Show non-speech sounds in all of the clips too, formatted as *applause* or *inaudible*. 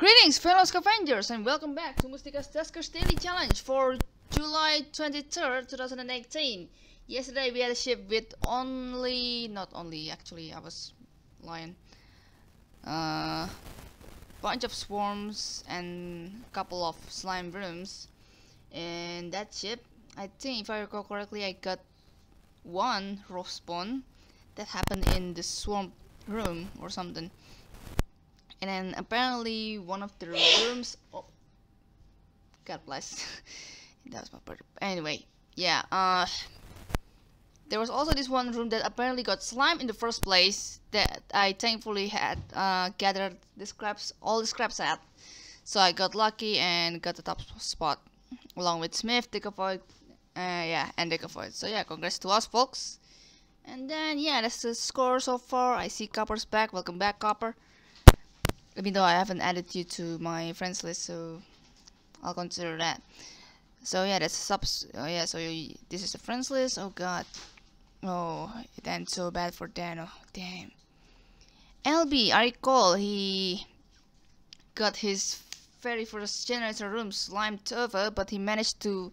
Greetings fellow scavengers and welcome back to Mustika's Duskers Daily Challenge for July 23rd, 2018. Yesterday we had a ship with only, not only actually I was lying, uh, bunch of swarms and couple of slime rooms and that ship. I think if I recall correctly I got one rough spawn that happened in the swamp room or something and then apparently one of the rooms oh god bless *laughs* that was my brother anyway yeah uh there was also this one room that apparently got slime in the first place that I thankfully had uh, gathered the scraps all the scraps at so I got lucky and got the top spot along with Smith, Decavoid, uh, yeah, and Decavoid. So yeah, congrats to us folks. And then yeah, that's the score so far. I see Copper's back. Welcome back, Copper even though I haven't added you to my friends list so I'll consider that. So yeah that's subs oh yeah so you, this is the friends list? Oh god. Oh it ends so bad for Dano damn. LB I recall he got his very first generator room slimed over but he managed to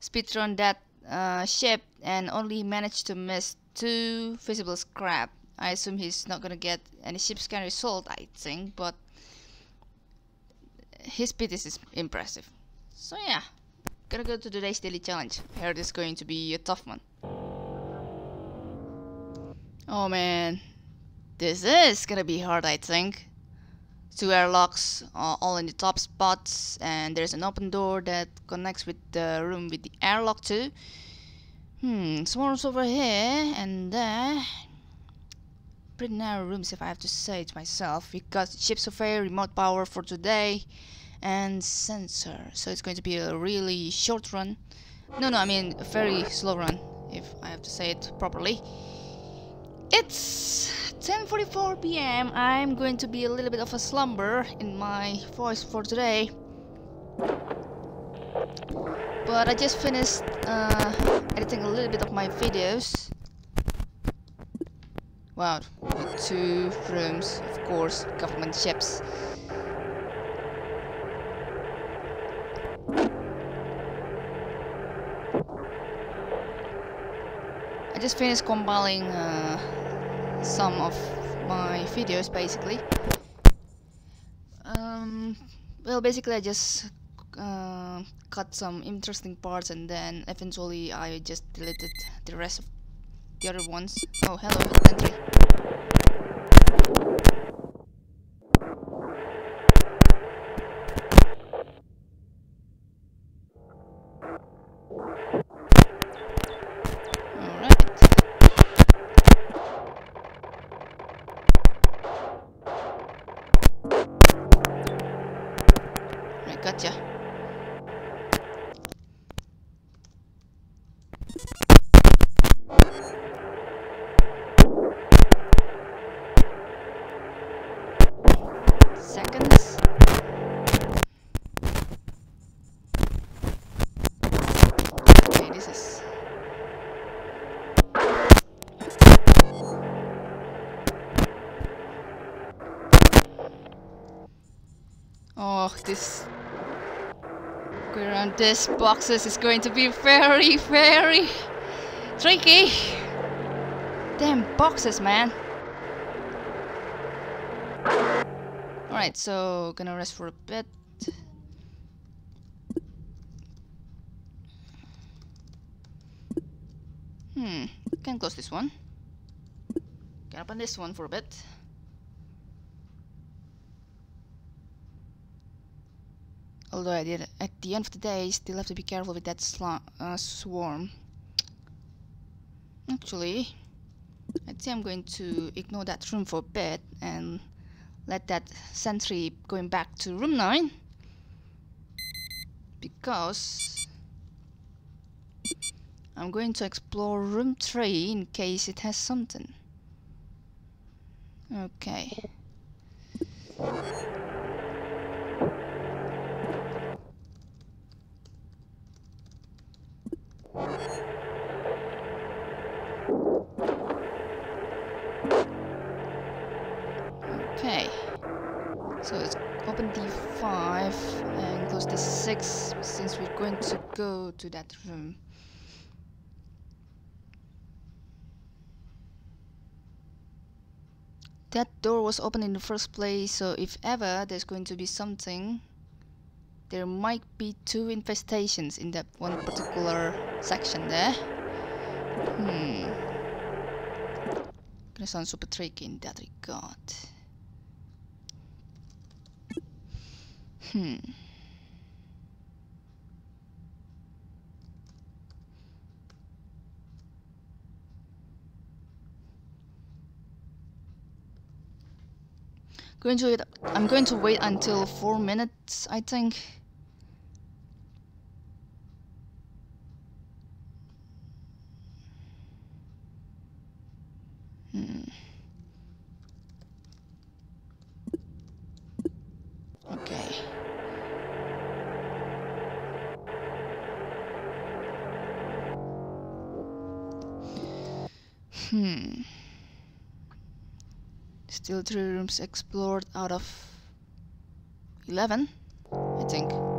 speedrun that uh, ship and only managed to miss two visible scrap I assume he's not gonna get any ship scan result, I think, but his speed is impressive. So yeah, gonna go to today's daily challenge. Heard it's going to be a tough one. Oh man, this is gonna be hard, I think. Two airlocks, uh, all in the top spots, and there's an open door that connects with the room with the airlock too. Hmm, swarms over here and there pretty narrow rooms if I have to say it myself. We got ship surveyor, remote power for today, and sensor. So it's going to be a really short run. No, no, I mean a very slow run, if I have to say it properly. It's 10.44 p.m. I'm going to be a little bit of a slumber in my voice for today. But I just finished uh, editing a little bit of my videos Wow, with two rooms, of course, government ships. I just finished compiling uh, some of my videos, basically. Um, well, basically I just uh, cut some interesting parts and then eventually I just deleted the rest of the other ones. Oh, hello. Oh, this going around this boxes is going to be very, very tricky. Damn boxes, man. Alright, so gonna rest for a bit. Hmm, can close this one. Can open this one for a bit. Although I did, at the end of the day, still have to be careful with that uh, swarm. Actually, I think I'm going to ignore that room for a bit and let that sentry going back to room 9 because I'm going to explore room 3 in case it has something. Okay. Okay. So let's open D5 and close D6 since we're going to go to that room. That door was open in the first place, so if ever there's going to be something, there might be two infestations in that one particular section there. Hmm. Gonna sound super tricky in that regard. Hmm. Going to I'm going to wait until four minutes, I think. Hmm. Okay. Hmm. Still three rooms explored out of 11, I think.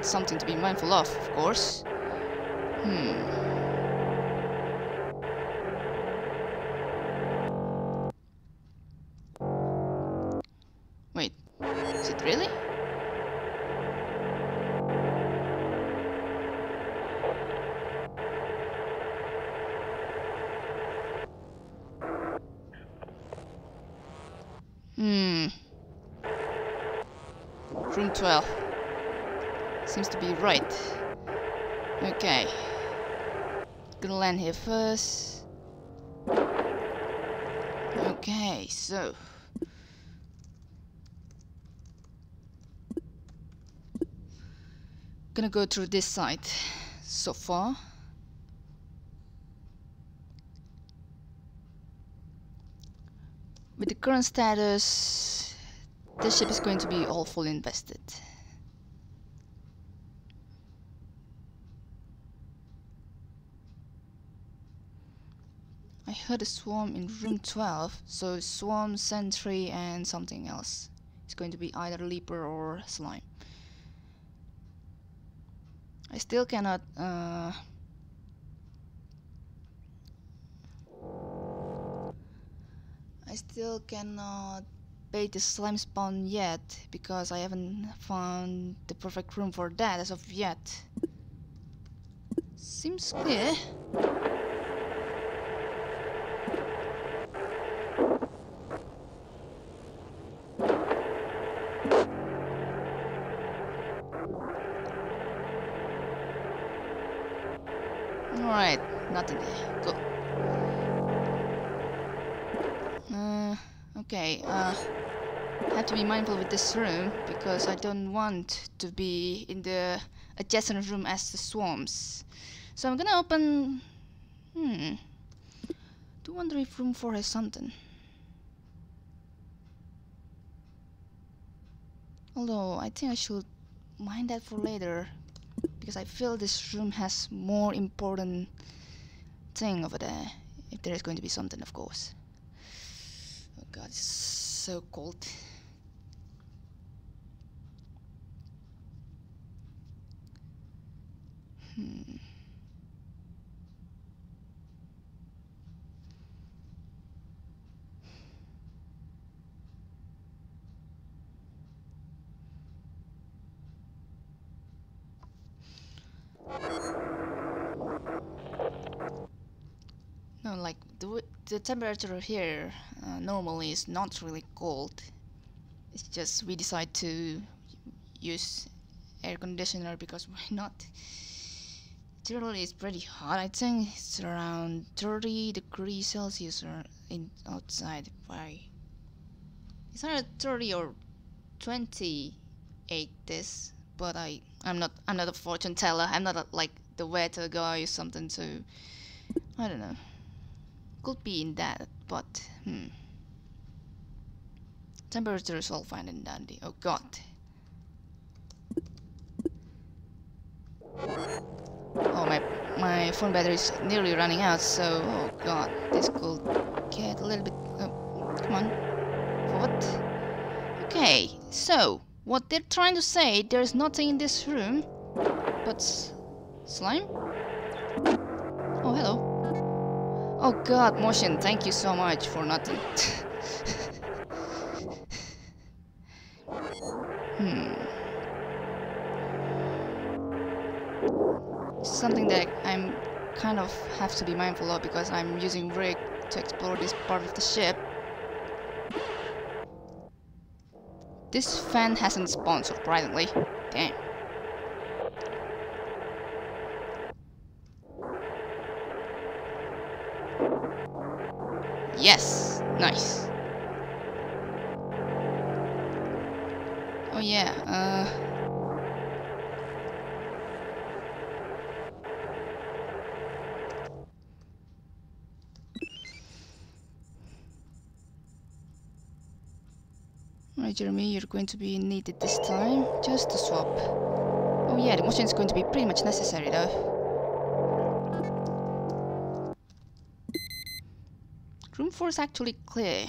That's something to be mindful of, of course. Hmm. Wait, is it really? Hmm. Room 12. Seems to be right. Okay. Gonna land here first. Okay, so. Gonna go through this side so far. With the current status, this ship is going to be all fully invested. Heard a swarm in room 12, so swarm, sentry, and something else. It's going to be either leaper or slime. I still cannot uh, I still cannot bait the slime spawn yet because I haven't found the perfect room for that as of yet. Seems clear. Nothing. Go. Uh, okay, uh, have to be mindful with this room because I don't want to be in the adjacent room as the swarms. So I'm gonna open. Hmm. Do wonder if room 4 has something. Although I think I should mind that for later because I feel this room has more important thing over there. If there is going to be something, of course. Oh god, it's so cold. Hmm. No, like the the temperature here uh, normally is not really cold. It's just we decide to use air conditioner because *laughs* why not? Generally, it's pretty hot. I think it's around 30 degrees Celsius in outside. Why? It's either 30 or 28 this, but I I'm not I'm not a fortune teller. I'm not a, like the weather guy or something. So I don't know. Could be in that, but hmm. Temperature is all fine and dandy. Oh god. Oh my my phone battery is nearly running out, so oh god, this could get a little bit. Oh, come on, what? Okay, so what they're trying to say, there's nothing in this room, but slime. Oh hello. Oh god, motion, thank you so much for nothing. *laughs* hmm. something that I'm kind of have to be mindful of because I'm using rig to explore this part of the ship. This fan hasn't spawned surprisingly. Damn. Yes! Nice. Oh yeah, uh... Jeremy, you're going to be needed this time. Just to swap. Oh yeah, the motion is going to be pretty much necessary though. Room 4 is actually clear.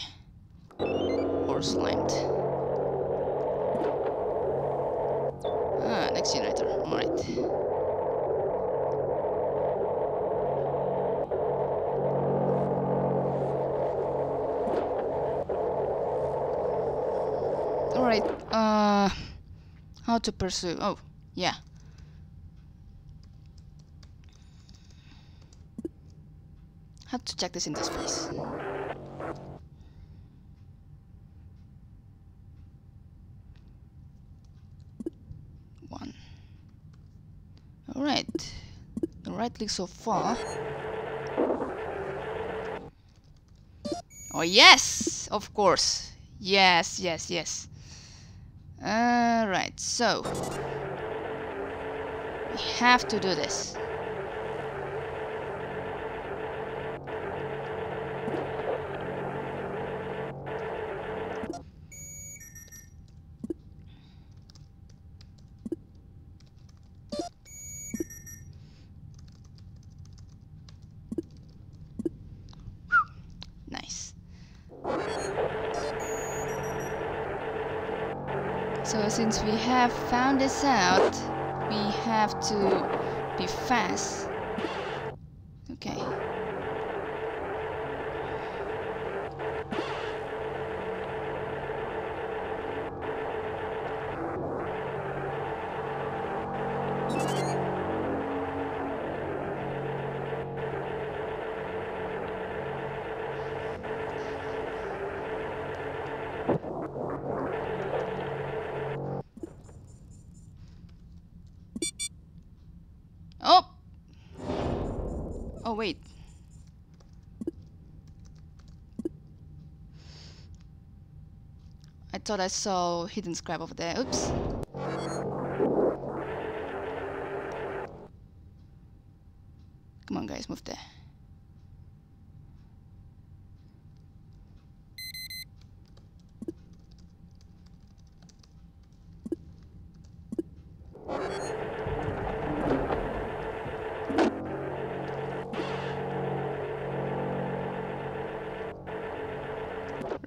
Or slimed. Ah, next generator. Alright, uh... How to pursue? Oh, yeah. How to check this interface? One. Alright. Right click so far. Oh yes! Of course. Yes, yes, yes. Alright, so we have to do this. So since we have found this out, we have to be fast. Okay. Oh, wait. I thought I saw hidden scrap over there. Oops. Come on, guys, move there.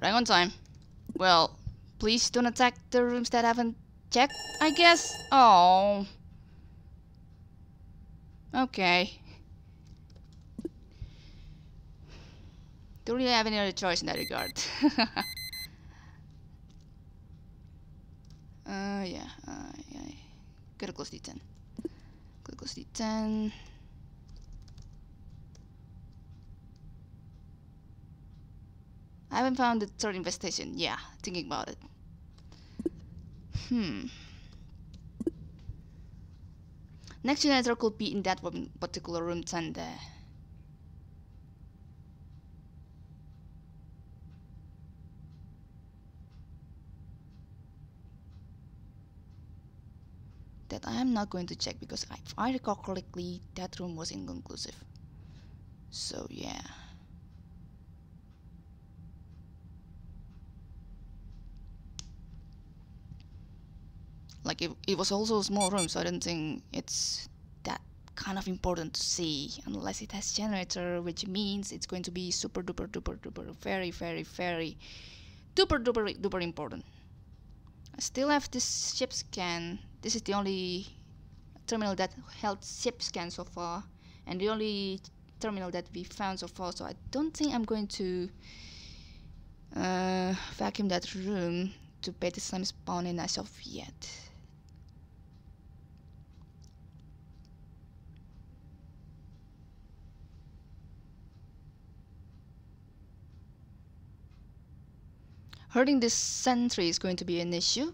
Right time. Well, please don't attack the rooms that haven't checked, I guess? Oh. Okay. Don't really have any other choice in that regard. *laughs* uh, yeah, uh, yeah. Gotta close D10. Gotta close D10. I haven't found the third infestation. Yeah, thinking about it. Hmm. Next generator could be in that one particular room 10 there. that I am not going to check because if I recall correctly, that room was inconclusive. So yeah. Like it, it was also a small room, so I don't think it's that kind of important to see unless it has generator, which means it's going to be super duper duper duper very very very duper duper duper important. I still have this ship scan. This is the only terminal that held ship scan so far, and the only terminal that we found so far. So I don't think I'm going to uh, vacuum that room to beta slime spawn in as of yet. Hurting this sentry is going to be an issue.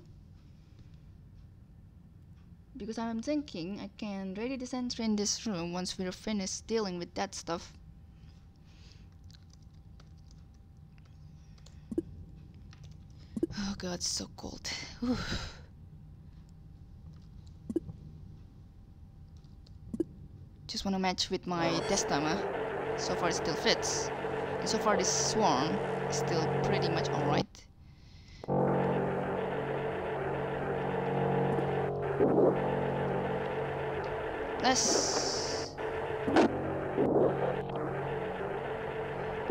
Because I'm thinking I can ready the sentry in this room once we're finished dealing with that stuff. Oh god it's so cold. Just want to match with my timer so far it still fits. And so far this swarm is still pretty much alright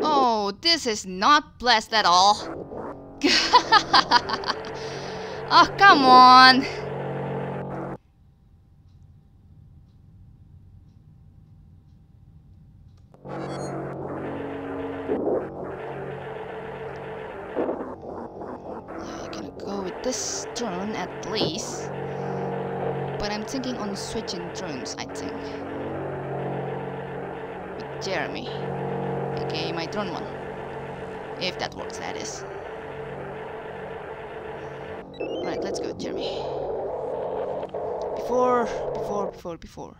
Oh, this is not blessed at all. oh, *laughs* come on. On switching drones, I think. With Jeremy. aka my drone one. If that works, that is. Alright, let's go, Jeremy. Before, before, before, before.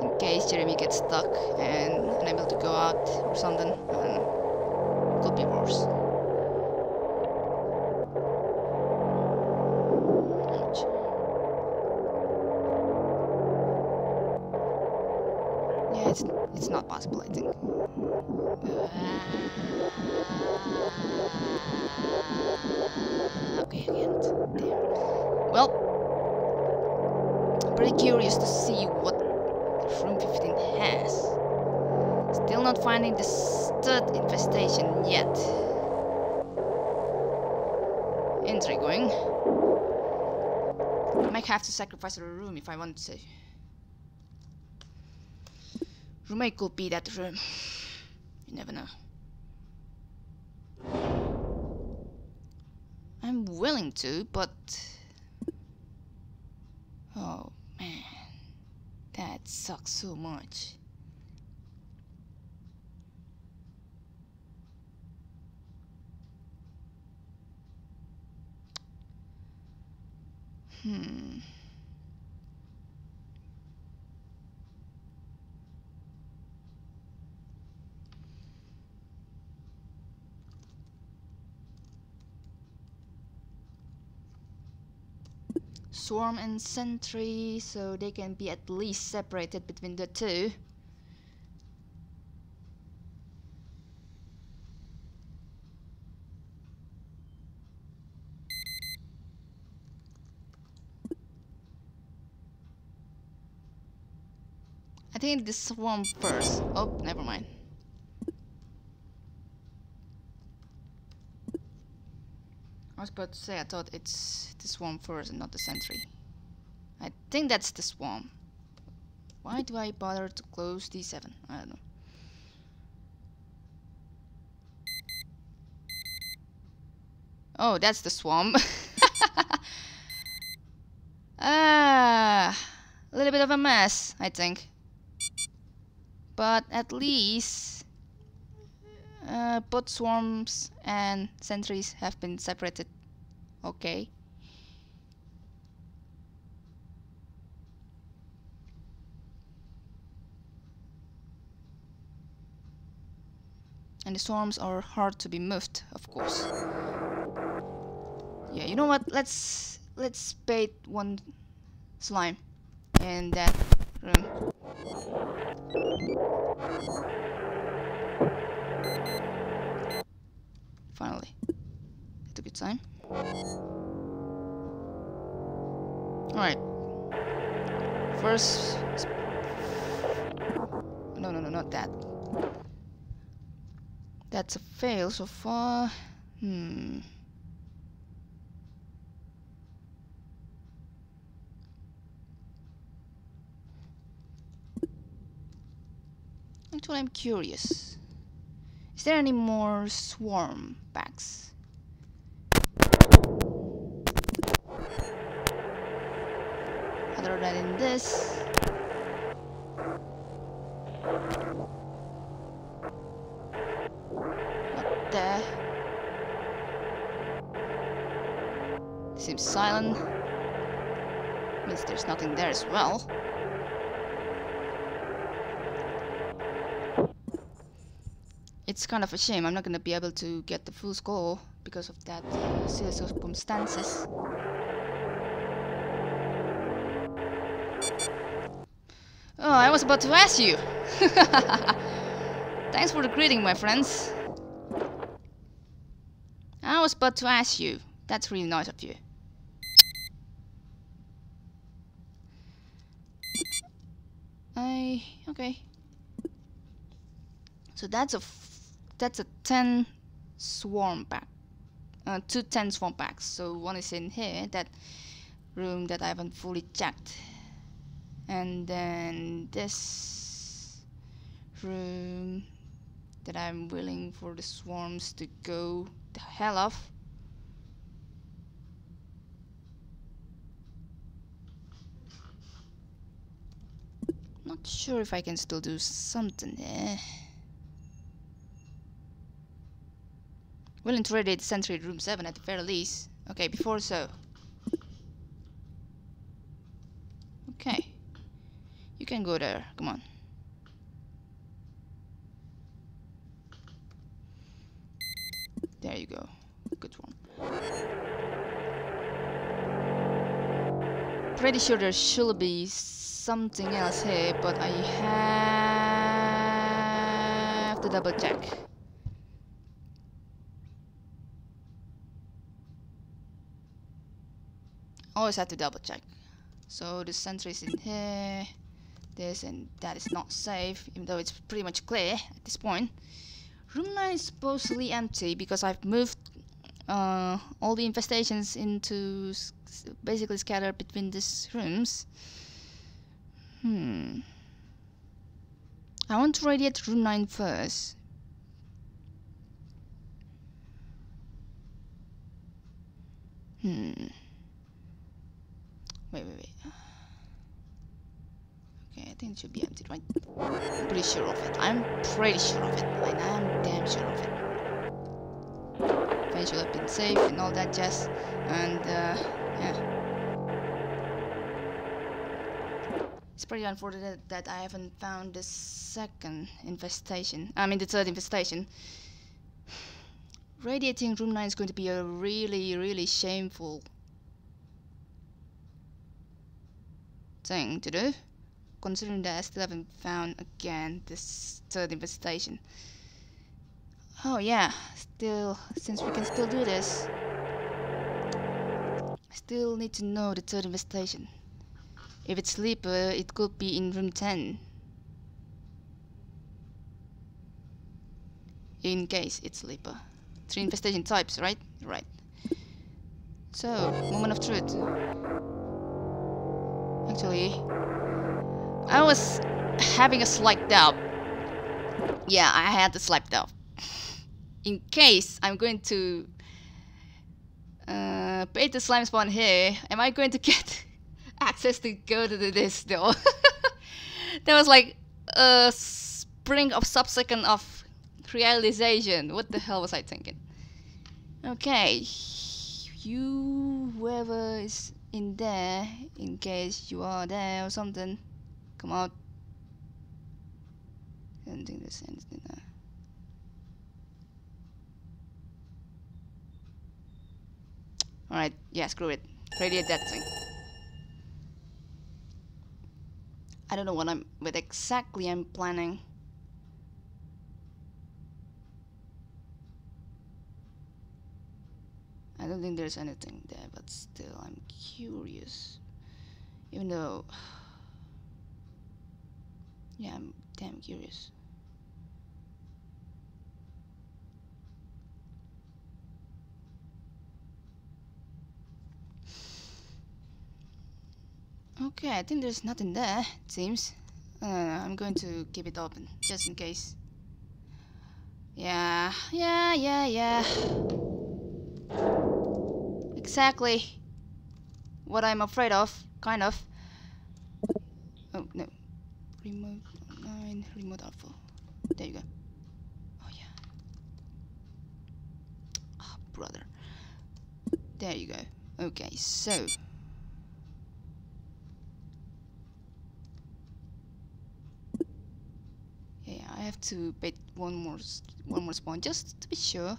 In case Jeremy gets stuck and unable to go out or something, could be worse. I think. okay, again. Well, pretty curious to see what room 15 has. Still not finding the stud infestation yet. Intriguing. I might have to sacrifice a room if I want to. Roommate could be that room. You never know. I'm willing to, but... Oh, man. That sucks so much. Hmm... swarm and sentry so they can be at least separated between the two I think the swarm first. Oh, never mind. I was about to say, I thought it's the swarm first and not the sentry. I think that's the swarm. Why do I bother to close D7? I don't know. Oh, that's the swarm. *laughs* ah, a little bit of a mess, I think. But at least uh, both swarms and sentries have been separated. Okay. And the swarms are hard to be moved, of course. Yeah, you know what? Let's let's bait one slime in that room. Finally. It a good time. Alright. First... No, no, no, not that. That's a fail so far. Hmm. Actually, I'm curious. Is there any more swarm Other than this. What the? Seems silent. Means there's nothing there as well. It's kind of a shame. I'm not going to be able to get the full score because of that uh, circumstances. Oh, I was about to ask you. *laughs* Thanks for the greeting, my friends. I was about to ask you. That's really nice of you. I... okay. So that's a that's a 10 swarm pack. Uh, two 10 swarm packs. So one is in here, that room that I haven't fully checked. And then this room that I'm willing for the swarms to go the hell off. Not sure if I can still do something there. Willing to radiate sentry room 7 at the very least. Okay, before so. Okay. You can go there. Come on. There you go. Good one. Pretty sure there should be something else here, but I have to double check. Always have to double check. So the sentry is in here, this and that is not safe, even though it's pretty much clear at this point. Room 9 is supposedly empty because I've moved uh, all the infestations into basically scattered between these rooms. Hmm. I want to radiate room 9 first. Hmm. Wait, wait, wait. Okay, I think it should be empty, right? I'm pretty sure of it. I'm pretty sure of it. I am damn sure of it. Should have been safe and all that jazz. And, uh, yeah. It's pretty unfortunate that I haven't found the second infestation. I mean, the third infestation. *sighs* Radiating room 9 is going to be a really, really shameful thing to do, considering that I still haven't found again this third infestation. Oh yeah, still, since we can still do this, I still need to know the third infestation. If it's Leaper, it could be in room 10. In case it's Leaper. Three infestation types, right? Right. So, moment of truth actually. I was having a slight doubt. Yeah, I had a slight doubt. In case I'm going to uh, bait the slime spawn here, am I going to *laughs* get access to go to this door? *laughs* that was like a spring of sub-second of realization. What the hell was I thinking? Okay, you whoever is in there in case you are there or something. Come out. I don't think there's anything there. Alright, yeah, screw it. Radiate that thing. I don't know what I'm what exactly I'm planning. I don't think there's anything there, but still I'm curious. Even though *sighs* yeah, I'm damn curious. Okay, I think there's nothing there, it seems. Uh, I'm going to keep it open, just in case. Yeah, yeah, yeah, yeah. Exactly what I'm afraid of, kind of. Oh, no. Remote 9, remote alpha. There you go. Oh, yeah. Oh, brother. There you go. Okay, so. Yeah, I have to bait one more one more spawn just to be sure.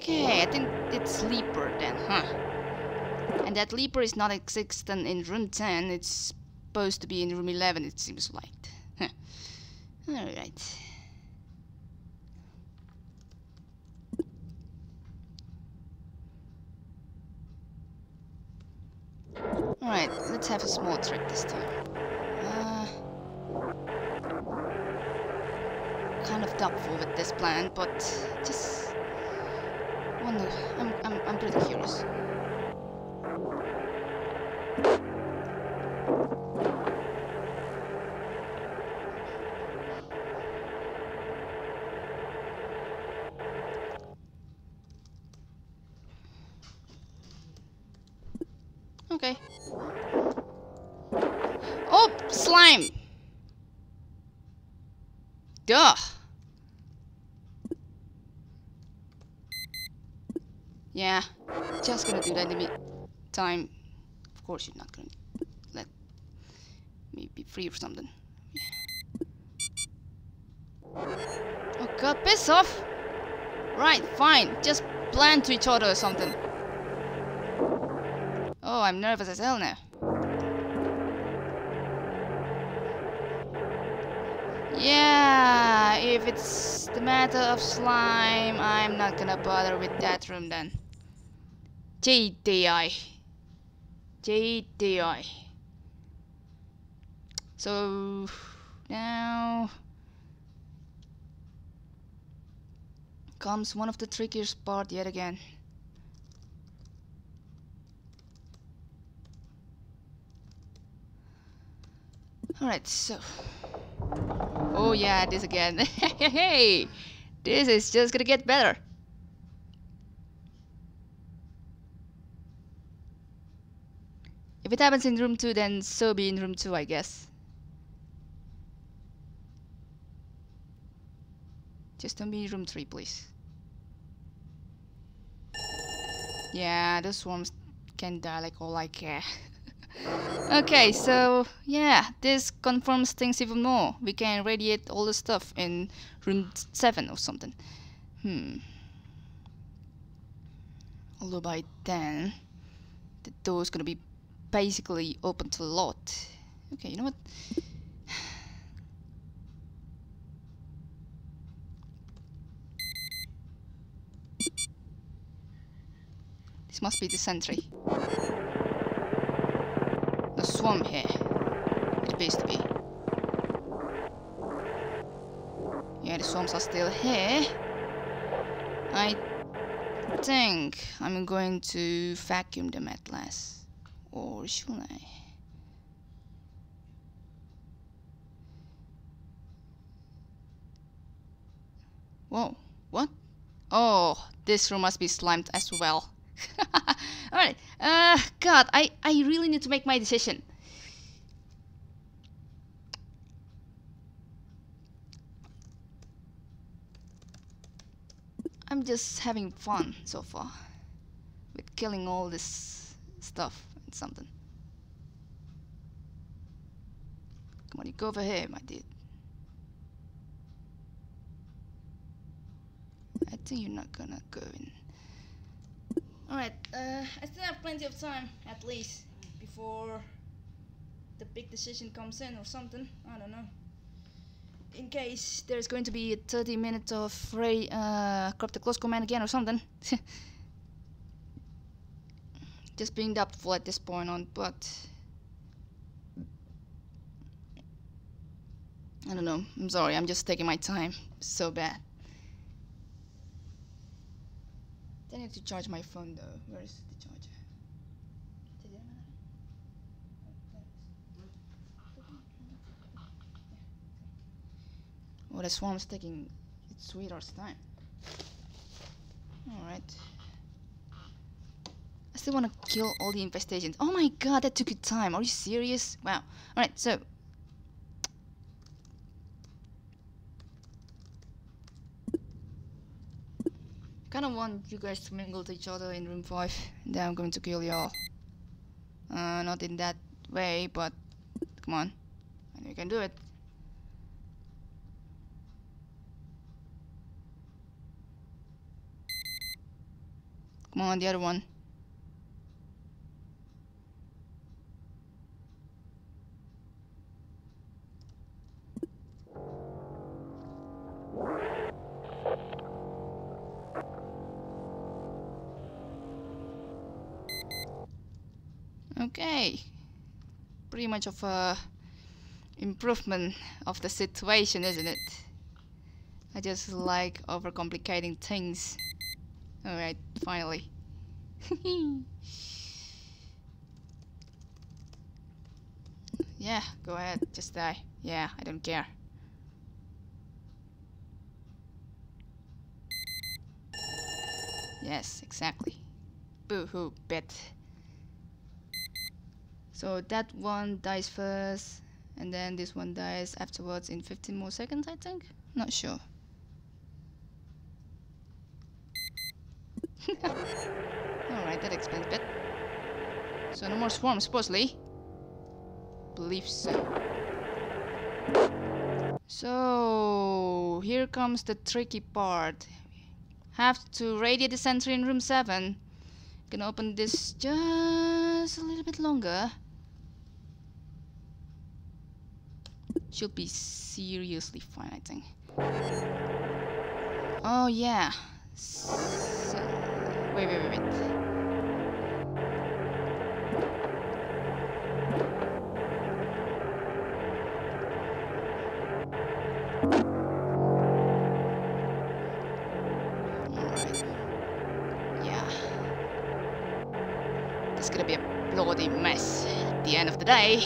Okay, I think it's Leaper then, huh? And that Leaper is not existent in room 10, it's supposed to be in room 11 it seems like. *laughs* Alright. Alright, let's have a small trick this time. Uh, kind of doubtful with this plan, but just wonder. I'm, I'm, I'm pretty curious. Okay. Oh, slime! Duh! Yeah, just gonna do that in the time. Of course you're not gonna let me be free or something. Oh god, piss off! Right, fine, just plan to each other or something. Oh, I'm nervous as hell now. Yeah, if it's the matter of slime, I'm not gonna bother with that room then. JDI. JDI. So, now comes one of the trickiest part yet again. Alright, so. Oh, yeah, this again. *laughs* hey! This is just gonna get better. If it happens in room 2, then so be in room 2, I guess. Just don't be in room 3, please. Yeah, the swarms can die like all I care. *laughs* okay, so yeah, this confirms things even more. We can radiate all the stuff in room 7 or something. Hmm. Although by then, the door's gonna be basically open to a lot. Okay, you know what? *sighs* This must be the sentry swamp here. It appears to be. Yeah, the swarms are still here. I think I'm going to vacuum them at last. Or should I? Whoa, what? Oh, this room must be slimed as well. *laughs* Alright, uh, God, I, I really need to make my decision. I'm just having fun so far with killing all this stuff and something. Come on, you go over here, my dude. I think you're not gonna go in. Alright, uh, I still have plenty of time, at least, before the big decision comes in or something. I don't know. In case there's going to be a 30 minutes of Ray, uh, corrupted close command again or something. *laughs* Just being doubtful at this point on, but I don't know. I'm sorry. I'm just taking my time. So bad. I need to charge my phone though. Where is the charger? Oh, the swarm's taking its sweetheart's time. Alright. I still want to kill all the infestations. Oh my god, that took your time. Are you serious? Wow. Alright, so kind of want you guys to mingle with each other in room 5 then I'm going to kill y'all uh, not in that way but come on and you can do it on the other one Okay. Pretty much of a improvement of the situation, isn't it? I just like overcomplicating things. Alright, finally. *laughs* yeah, go ahead, just die. Yeah, I don't care. Yes, exactly. Boo-hoo, bet. So that one dies first, and then this one dies afterwards in 15 more seconds, I think? Not sure. Alright, that explains a bit. So no more swarms, supposedly. Believe so. So, here comes the tricky part. Have to radiate the sentry in room 7. Can open this just a little bit longer. Should be seriously fine, I think. Oh, yeah. So, wait, wait, wait, wait. Alright. Yeah. This is gonna be a bloody mess at the end of the day.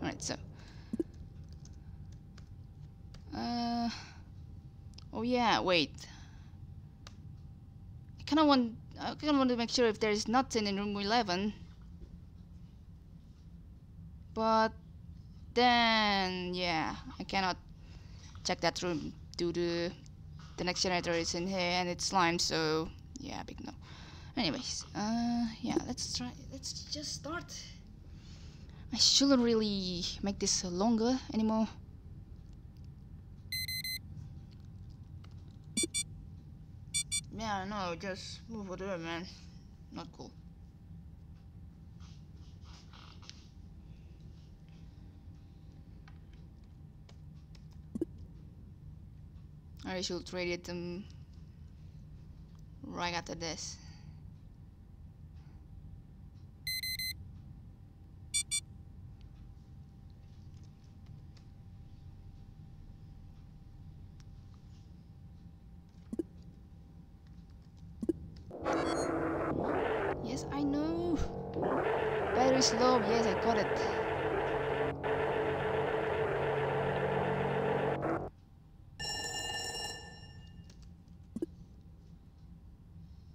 Alright, so. Uh. Oh yeah, wait. I kinda want. I kinda want to make sure if there's nothing in room 11. But then, yeah, I cannot check that room due to the next generator is in here and it's slime, so yeah, big no. Anyways, uh, yeah, let's try. Let's just start. I shouldn't really make this longer anymore. Yeah, no, just move over there, man. Not cool. I should radiate them um, right after this. Yes, I know. Battery slow. Yes, I got it.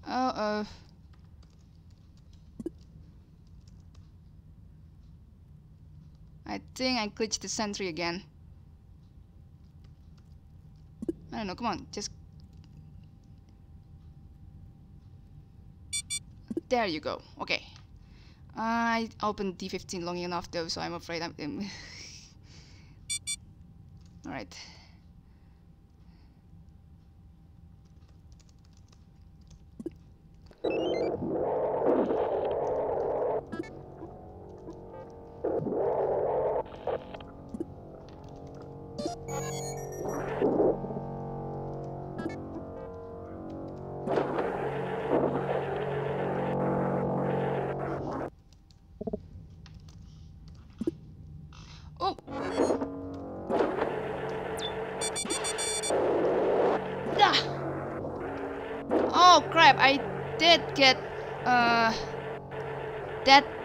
Uh-oh. I think I glitched the sentry again. I don't know, come on, just... There you go, okay. I opened D15 long enough though, so I'm afraid I'm... *laughs* Alright.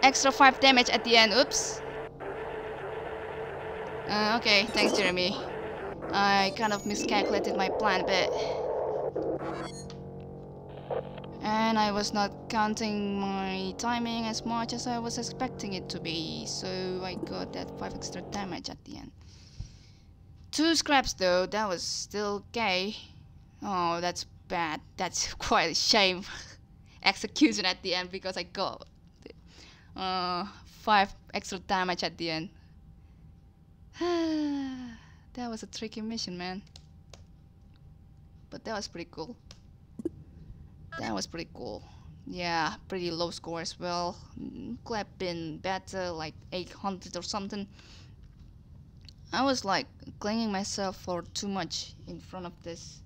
Extra 5 damage at the end, oops. Uh, okay, thanks Jeremy. I kind of miscalculated my plan a bit. And I was not counting my timing as much as I was expecting it to be, so I got that 5 extra damage at the end. Two scraps though, that was still okay. Oh, that's bad. That's *laughs* quite a shame. *laughs* Execution at the end because I got uh, 5 extra damage at the end. *sighs* that was a tricky mission, man. But that was pretty cool. That was pretty cool. Yeah, pretty low score as well. Could have been better, like 800 or something. I was like clinging myself for too much in front of this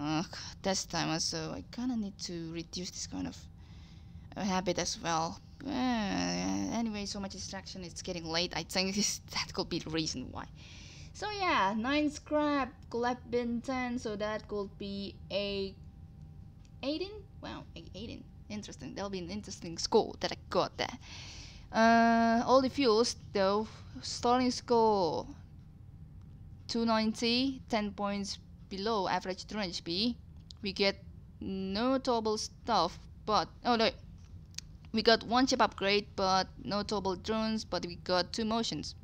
uh, test timer, so I kinda need to reduce this kind of uh, habit as well. Uh, anyway, so much distraction, it's getting late. I think *laughs* this, that could be the reason why. So yeah, 9 scrap could have been 10, so that could be a 18? Wow, 18. Interesting. That'll be an interesting score that I got there. Uh, all the fuels, though, starting score 290, 10 points below average drone HP. We get notable stuff, but oh no, we got one chip upgrade, but no notable drones, but we got two motions.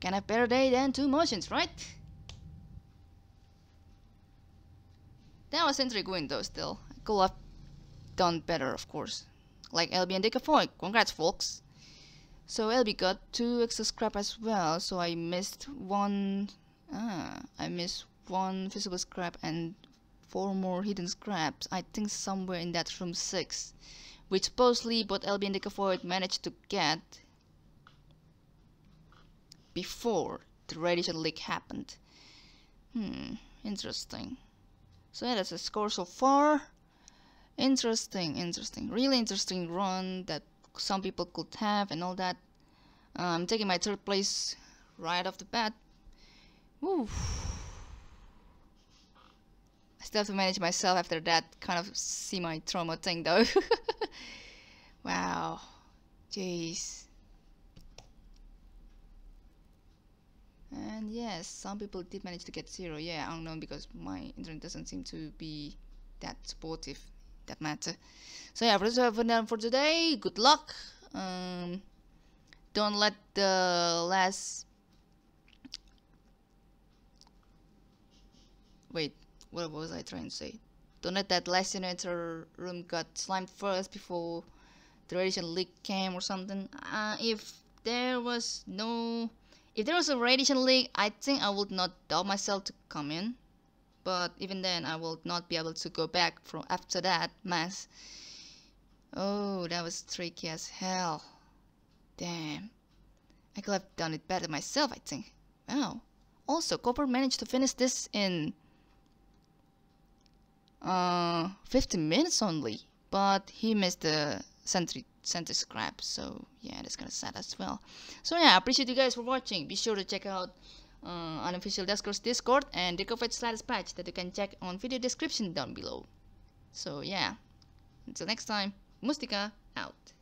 Can have better day than two motions, right? That was intriguing though still. I could have done better of course. Like LB and Decavoid, congrats folks. So LB got two extra scrap as well, so I missed one ah, I missed one visible scrap and four more hidden scraps. I think somewhere in that room six. Which supposedly both LB and Decavoid managed to get before the radiation leak happened. Hmm, interesting. So yeah, that's a score so far. Interesting, interesting. Really interesting run that some people could have and all that. Uh, I'm taking my third place right off the bat. Woo. I still have to manage myself after that kind of semi-trauma thing though. *laughs* wow. Jeez. And yes, some people did manage to get zero. Yeah, unknown because my internet doesn't seem to be that supportive that matter. So yeah, that's all for today. Good luck. Um, don't let the last wait, what was I trying to say? Don't let that last generator room got slimed first before the radiation leak came or something. Uh, if there was no if there was a radiation leak, I think I would not doubt myself to come in. But even then, I will not be able to go back from after that mess. Oh, that was tricky as hell. Damn. I could have done it better myself, I think. Wow. Also, Copper managed to finish this in uh, 15 minutes only. But he missed the sentry sent a scrap so yeah that's kind of sad as well. So yeah I appreciate you guys for watching. Be sure to check out uh, unofficial discourse discord and recovered status patch that you can check on video description down below. So yeah until next time mustika out